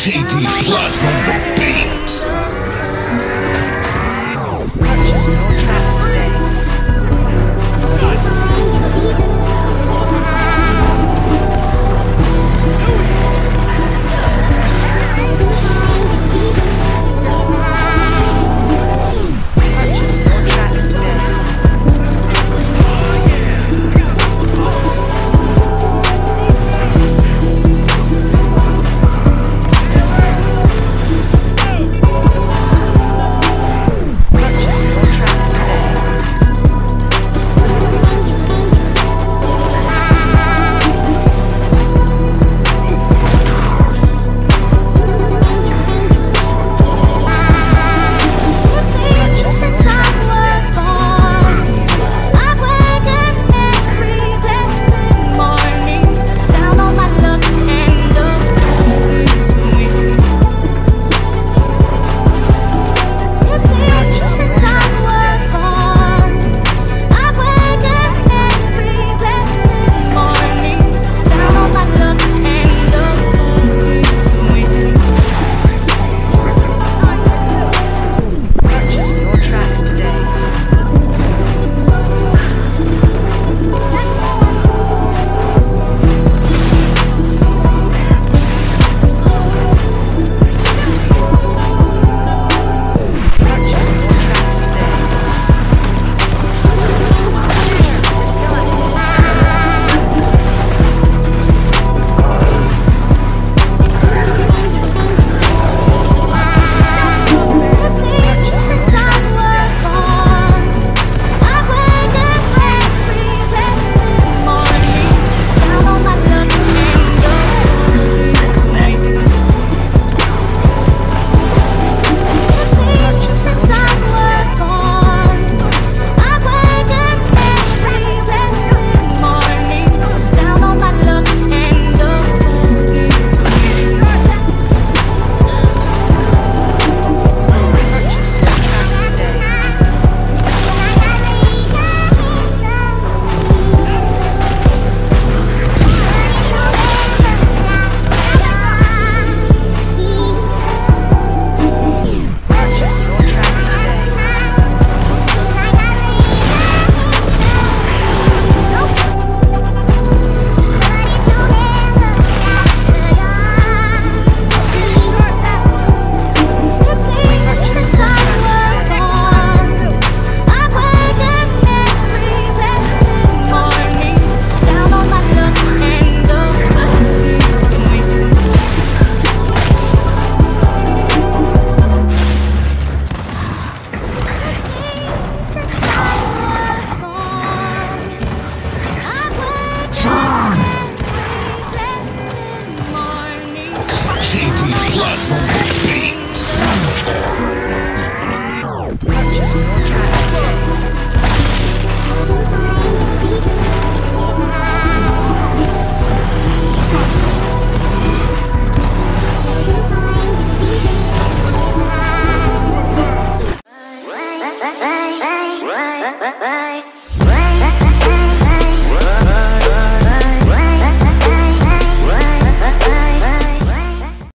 KD Plus on the beat. K T Plus.